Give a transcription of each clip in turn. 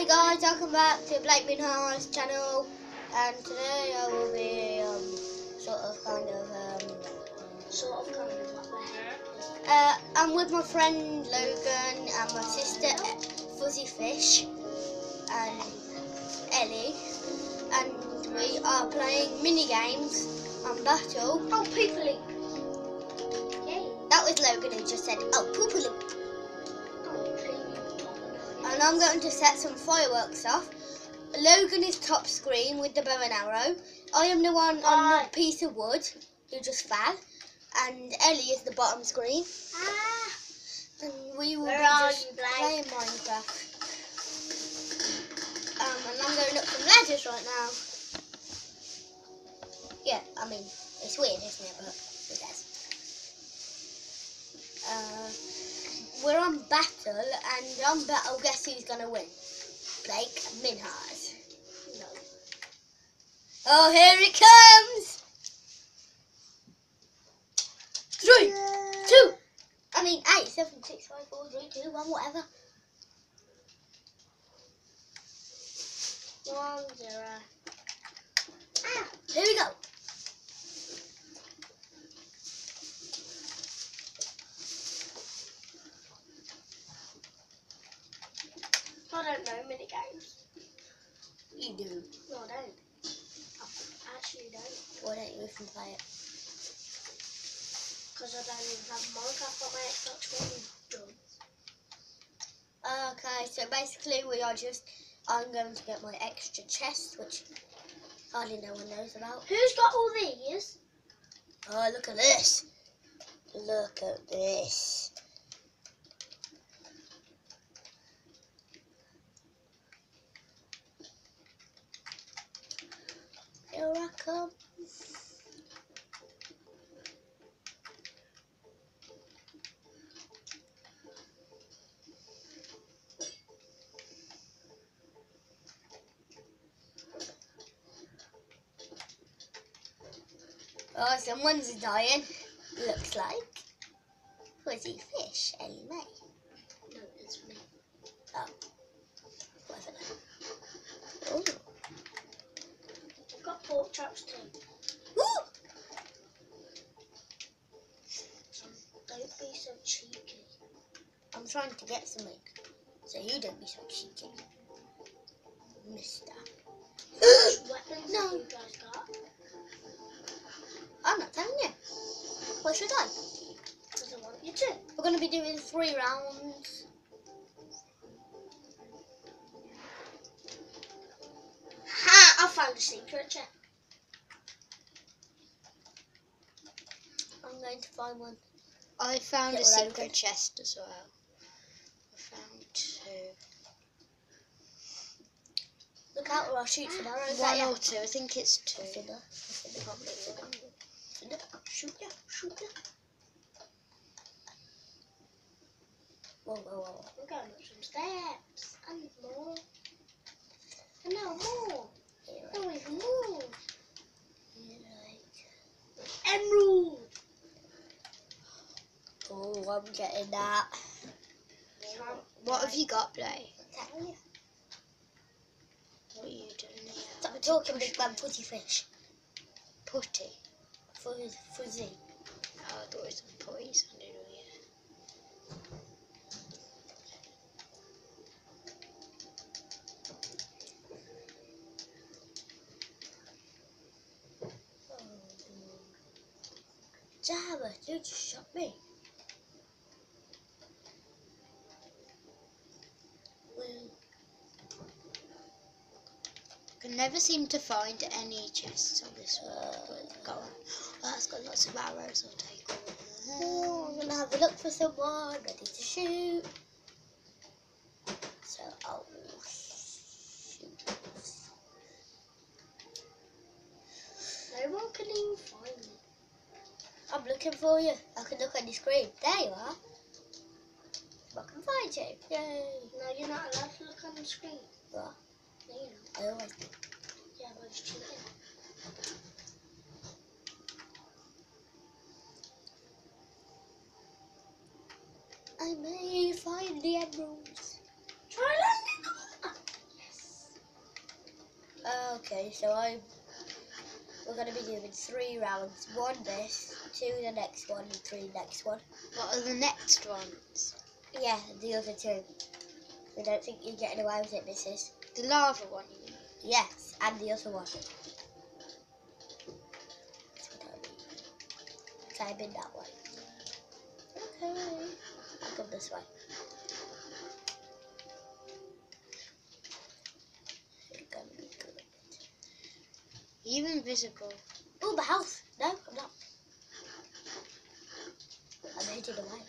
Hey guys, welcome back to Blake Minhar's channel and today I will be um, sort of kind of um, Sort of kind of uh, I'm with my friend Logan and my sister Fuzzy Fish and Ellie and we are playing mini games on Battle. Oh, eat. Yay. That was Logan who just said, oh, poopaloo. And I'm going to set some fireworks off. Logan is top screen with the bow and arrow. I am the one on the piece of wood who just fell. And Ellie is the bottom screen. Ah. And we will Where be just playing Minecraft. Um, and I'm going up some ladders right now. Yeah, I mean, it's weird, isn't it? But who cares? Uh, we're on battle, and on battle, guess who's going to win? Blake Minhars. No. Oh, here it comes! Three, two, I mean, eight, seven, six, five, four, three, two, one, whatever. One, zero. Ah. Here we go. I don't know mini games. You do. No, I don't. I actually don't. Why don't you even play it? Because I don't even have Minecraft on my Xbox One. Done. Okay, so basically we are just, I'm going to get my extra chest, which hardly no one knows about. Who's got all these? Oh, look at this. Look at this. Here I come. Oh, someone's dying. Looks like. Fuzzy fish, Ellie May. No, it's me. Oh. Whatever. Oh. I've got pork chops too. Ooh. Don't be so cheeky. I'm trying to get something. So you don't be so cheeky. Mister. Weapons No. you guys got? I'm not telling you. Why should I? Because I want you to. We're going to be doing three rounds. Ha! I found a secret check. I'm to find one. I found a secret chest as well. I found two. Look out or I'll shoot some arrows One you. or two, I think it's two. Finna, finna, Probably finna, shoot ya, shoot ya. Whoa, whoa, whoa. We're going up some steps. Need more. And now more. Here, No, even more. Emerald. Oh, I'm getting that. What have you got, Blake? What are you doing here? Stop talking, big man putty fish. Putty. Fuzzy, fuzzy. Oh, I thought it was putty sounded weird. Oh, Jabba, you just shot me. Well, Can never seem to find any chests on this world. But go on. Oh, that's got lots of arrows. I'll take all of them. oh, I'm gonna have a look for someone ready to shoot. So I'll shoot. No one can even find me. I'm looking for you. I can look on the screen. There you are. I can find you. Yay. No, you're not allowed to look on the screen. What? No, you're not. I always do. Yeah, but it's cheating. I may find the emeralds. Try landing. Ah, yes. Oh, okay, so I we're gonna be doing three rounds. One this, two the next one, and three next one. What are the next ones? Yeah, the other two. I don't think you're getting away with it, Mrs. The lava one, you Yes, the other one. I I've been that way. Okay. I'll come this way. You invisible? Oh, my house. No, I'm not. I'm heading away.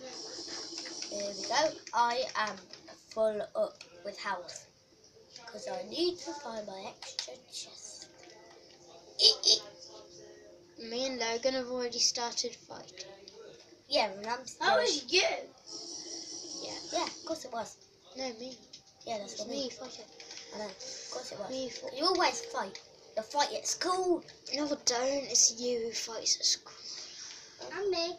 Now Here we go. I am full up with health. Because I need to find my extra chest. Me and Logan have already started fighting. Yeah, and I'm still... That was you. Yeah. Yeah, of course it was. No, me. Yeah, that's It's what me me. fighting. I know. Of course it was. Me for. You always fight. You fight at school. No, I don't. It's you who fights at school. And me.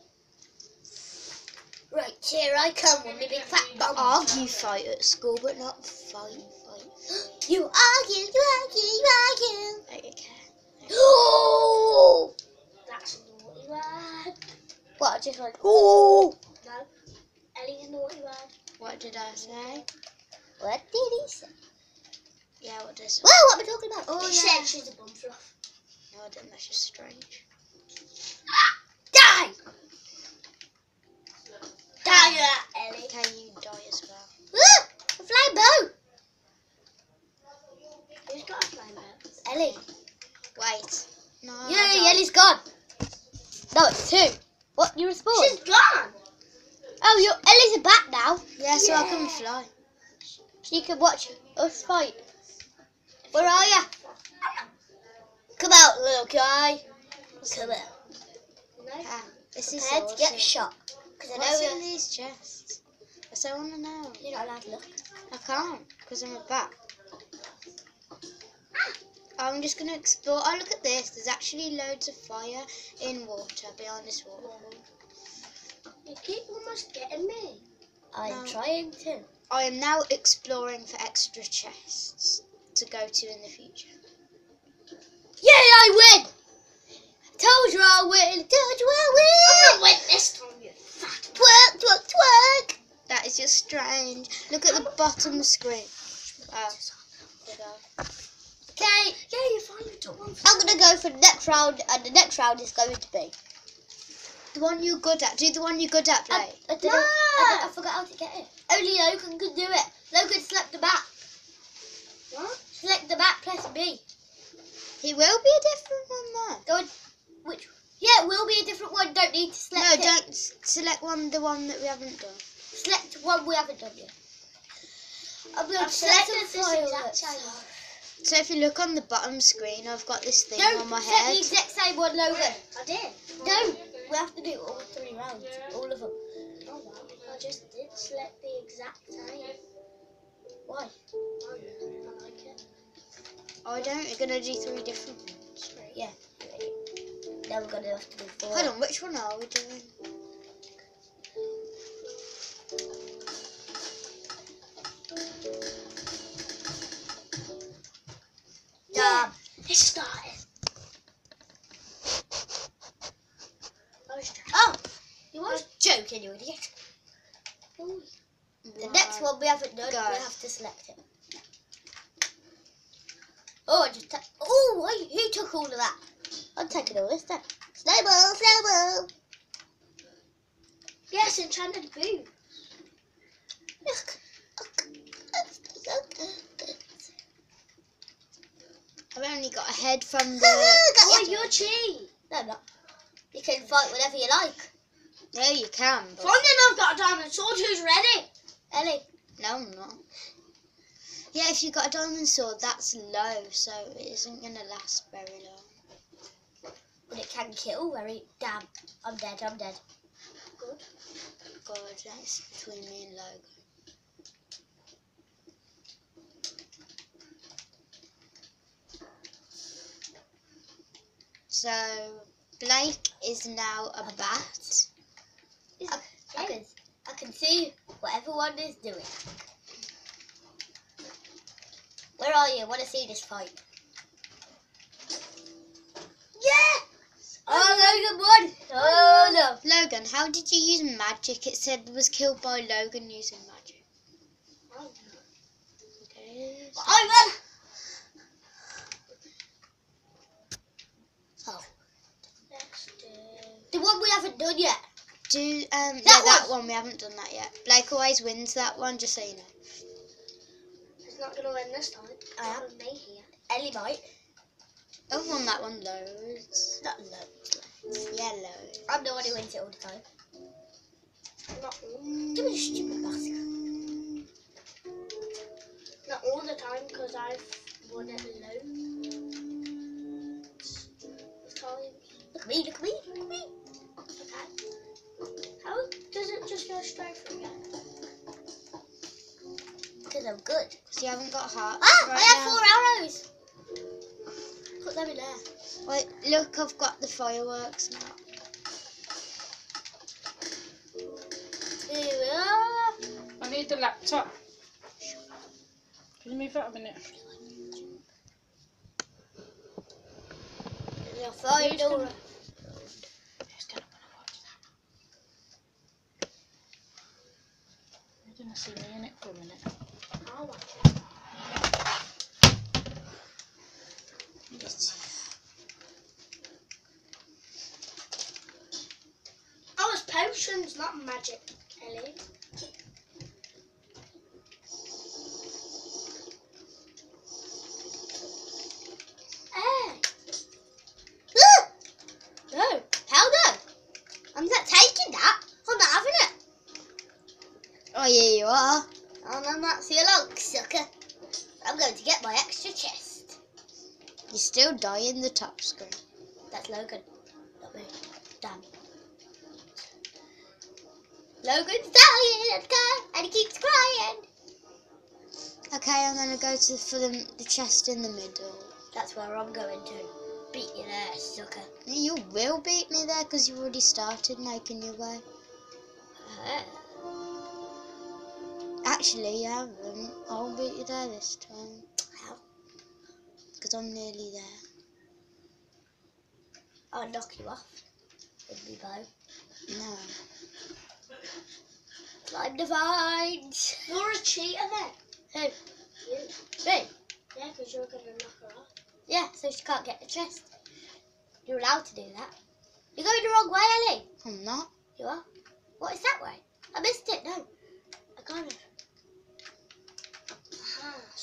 Right, here I come with my big fat bum. Argue fight at school, but not fight fight. You argue, you argue, you argue. Okay. Oh! That's a naughty word. What? I just went, oh! No. Ellie's a naughty word. What did I say? What did he say? Yeah, what did I say? Well, what am I talking about? Oh, He yeah. said she's a bum fluff. No, I didn't. That's just strange. Die! Die, you Ellie. Okay, you die as well. Look! A flying bow! Who's got a flame out? Ellie. Wait. No. Yay. Ellie's gone. No, it's two. What? You respawned? She's gone. Oh, you're, Ellie's a bat now. Yeah, so I can fly. You can watch us fight. Where are you? Come out, little guy. Come out. No. Ah, this is Prepared to get shot. Because I What's know in these chests? What I want to know. you're not allowed to look. I can't because I'm a bat. I'm just gonna explore. Oh, look at this. There's actually loads of fire in water behind this wall. You keep almost getting me. I'm trying to. I am now exploring for extra chests to go to in the future. Yay, I win! Told you I win. Told you I win! I'm gonna win this time. Twerk, twerk, twerk. That is just strange. Look at the bottom screen. Oh, Okay, Yeah, you finally took one. I'm gonna go for the next round, and the next round is going to be. The one you're good at. Do the one you're good at, I, play. I, don't know. I, ah! I forgot how to get it. Only Logan can do it. Logan, select the bat. What? Select the bat, press B. It will be a different one though. Go on. Which? Yeah, it will be a different one. Don't need to select No, it. don't select one. The one that we haven't done. Select one we haven't done yet. I'm going I've to select selected some exact time. So if you look on the bottom screen, I've got this thing Don't on my select head. the exact same one, Logan. I did. No, we have to do all three rounds. All of them. Oh well, I just did select the exact time. Why? Oh, I like it. Oh, I don't. You're gonna do three different ones. Right. Yeah. Now we're to have to do four. Hold on. Which one are we doing? Damn. It started. I was trying. Oh, you was joking, you idiot. Ooh, The next one we haven't done, Go. we have to select it. Oh, I just oh, wait, who took all of that? I'm taking all this then. Snowball, snowball. Yes, enchanted boo. Look. look, look. I've only got a head from the. Oh, you're. No, I'm not. You can fight whenever you like. Yeah, you can. But Finding I've got a diamond sword. Who's ready? Ellie, no, I'm not. Yeah, if you've got a diamond sword, that's low, so it isn't gonna last very long. But it can kill very. Damn, I'm dead, I'm dead. Good. God, that's between me and Logan. So Blake is now a bat. I, I can I can see whatever everyone is doing. Where are you? I want to see this fight. Yeah! Oh, Logan won! Oh no! Logan, how did you use magic? It said was killed by Logan using magic. Okay. I won! Oh, Next, the one we haven't done yet. Do um that, yeah That that one we haven't done that yet. Blake always wins that one, just so you know. he's not gonna win this time. I Not am. me here. Ellie might. I've won that one loads. I'm the one who wins it all the time. Not all, Give me the stupid basket. not all the time, because I've won it times. Look at me, look at me, look at me. Okay. How does it just go straight through again? Because I'm good. So you haven't got hearts Ah, right I have now. four arrows. Put them in there. Wait, look, I've got the fireworks now. Here we are. I need the laptop. Can you move that a minute? There's a fire door. gonna- Who's gonna wanna watch that? You're gonna see me in it for a minute. I'll watch it. Potions, not magic, Ellie. Hey. Ah! No, hell no. I'm not taking that. I'm not having it. Oh yeah, you are. And I'm not see you long, sucker. I'm going to get my extra chest. You still die in the top screen. That's Logan, not me. Damn. Logan's dying and he keeps crying. Okay, I'm gonna go to for the the chest in the middle. That's where I'm going to. Beat you there, sucker. You will beat me there because you already started making your way. Ah. Actually, you haven't. I'll beat you there this time How? because I'm nearly there. I'll knock you off with me bow. No. Climb the vines. You're a cheater then. Who? You. Me? Yeah, because you're going to knock her off. Yeah, so she can't get the chest. You're allowed to do that. You're going the wrong way, Ellie. I'm not. You are? What is that way? I missed it. No. I kind of. Aha, someone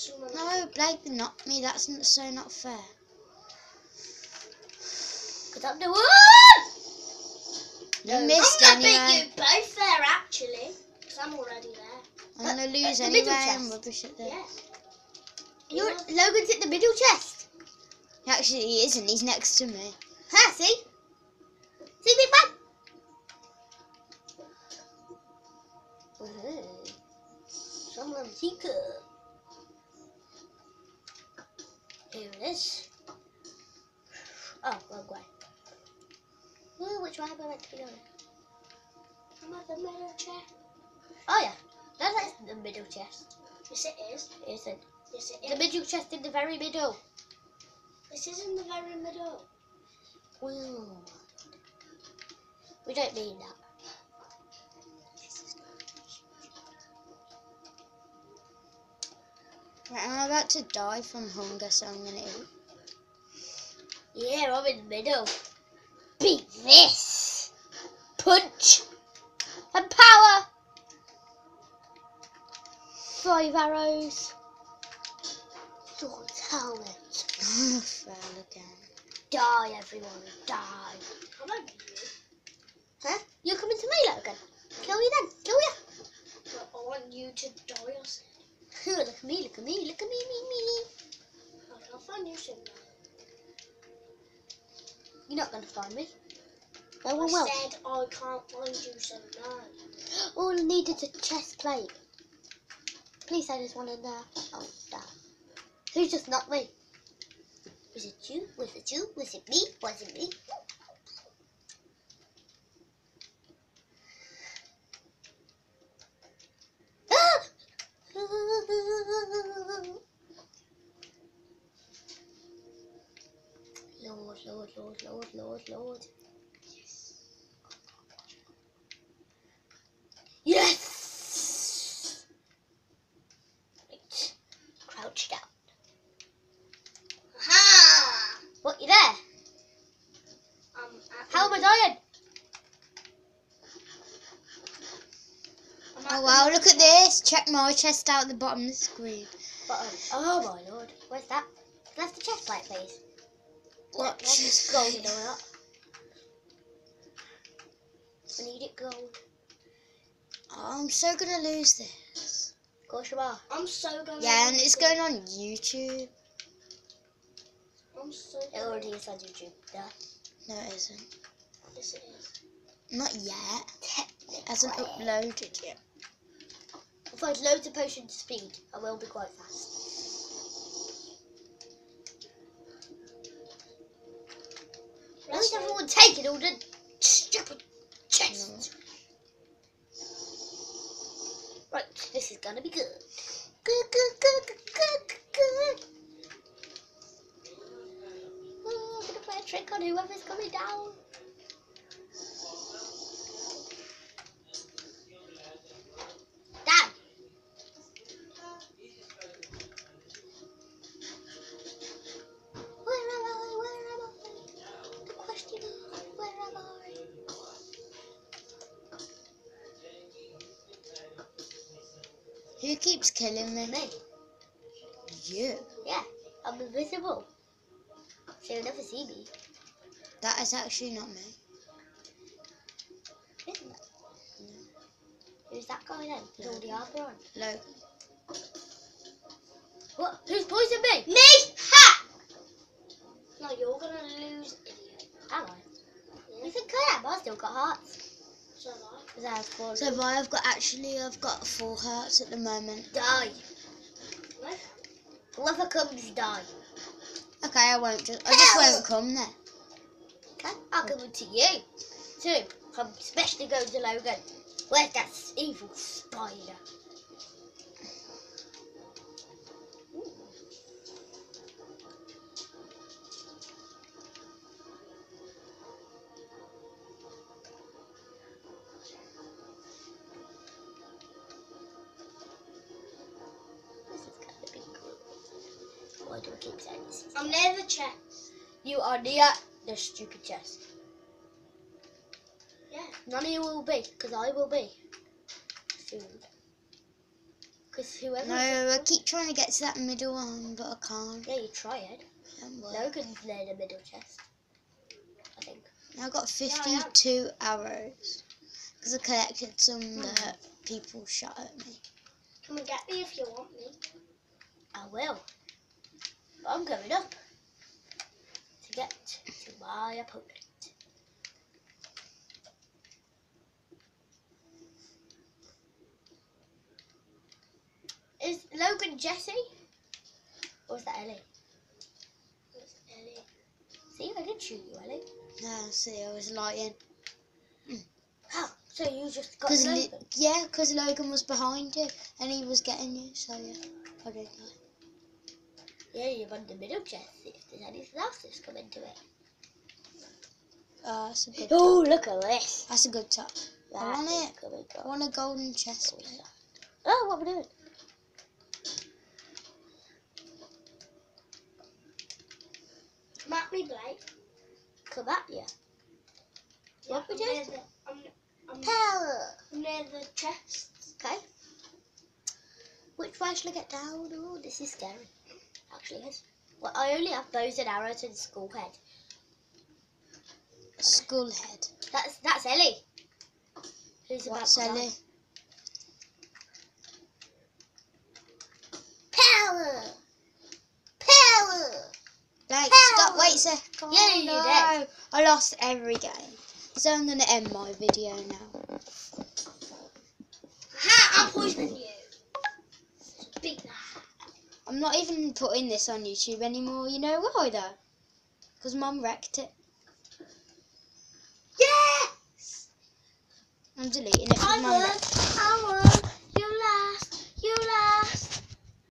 No, Blake knocked me. That's n- so not fair. Because I'm the one! You missed I'm gonna beat you both there, actually. Because I'm already there. I'm gonna Uh, lose anyway. I'm rubbish at this. Yeah. You're, Logan's in the middle chest. Actually, he isn't. He's next to me. Huh, see? See, big man? Someone seeker. Here it is. Oh, wrong way. Ooh, which way am I meant to be going? I'm at the middle chair. Oh yeah, that's like the middle chest. Yes, it is. It isn't. Yes, it The is. middle chest in the very middle. This is in the very middle. Ooh. We don't mean that. I'm about to die from hunger, so I'm gonna eat. Yeah, I'm in the middle. Beat this. Punch. And power. Five arrows. Sword helmet. Fell again. Die, everyone. Die. How about you? Huh? You're coming to me, Logan. Kill you then. Kill you. But I want you to die something. Look at me, look at me, look at me, me, me. I can't find you somewhere. You're not going to find me. Oh, no I one will. said I can't find you somewhere. All I need is a chest plate. Please say there's one in there. Oh, damn. Who just knocked me? Was it you? Was it you? Was it me? Was it me? Lord, Lord, Lord, Lord, Lord. Yes! Right. Crouch down. Ha! What, you there? Um, How am I dying? Oh wow, look at this. Check my chest out at the bottom of the screen. Button. Oh my lord. Where's that? That's the chest plate, please. What? What's golden or not? I need it gold. Oh, I'm so gonna lose this. Of course you are. I'm so going. To yeah, and it's going on YouTube. I'm so. It already is on YouTube. Yeah. No, it isn't. Yes, it is. Not yet. It hasn't uploaded yet. If I had loads of potion speed, I will be quite fast. Taking all the stupid chests? Right, this is gonna be good. Good, good, good, good, good, good. Oh, I'm gonna play a trick on whoever's coming down. Keeps killing me? Me. You. Yeah, I'm invisible. So you'll never see me. That is actually not me. Isn't it? Who's that guy then? With all the armor on. Logan. What? Who's poisoned me? Me! Ha! No, you're gonna lose, idiot. Am I? You think I am? I still got hearts. Am I. Because I have four. So why I've got actually I've got four hearts at the moment. die. What? Whoever comes, die. Okay, I won't just I just won't come there. Okay? I'll come to you. Two. I'm especially going to Logan. Where's that evil spider? Good. Why I keep saying this? is I'm near the chest. You are near the stupid chest. Yeah. None of you will be, because I will be. Soon. Because whoever. No, I keep trying to get to that middle one, but I can't. Yeah, you tried. Don't work. Logan's near the middle chest. I think. I've got Yeah, 52 arrows because I collected some that people shot at me. Come and get me if you want me. I will. I'm going up to get to my opponent. Is Logan Jesse? Or is that Ellie? It's Ellie. See, I did shoot you, Ellie. No, see, I was lying. How? So you just got Cause Logan? Yeah, because Logan was behind you and he was getting you, so yeah, I didn't know. Yeah, you're on the middle chest. See if there's anything else that's come into it. Uh, that's a good. Oh, look at this. That's a good top. I want it. coming I want a golden chest plate. Oh, what we're doing? Come at me, Blake. Come at you. What we I'm doing? near the, I'm, I'm, Power. I'm near the chest. Okay. Which way should I get down? Oh, this is scary. Actually, yes. Well, I only have bows and arrows and skull head. Skull head. That's that's Ellie. Who's about What's to. Ellie? Power. Power. Like, Power. stop, wait a sec. Oh, Yeah, you no. did. I lost every game. So I'm going to end my video now. Ha! I'm poisoning you. I'm not even putting this on YouTube anymore, you know why though? Because Mum wrecked it. Yes! I'm deleting it. You you.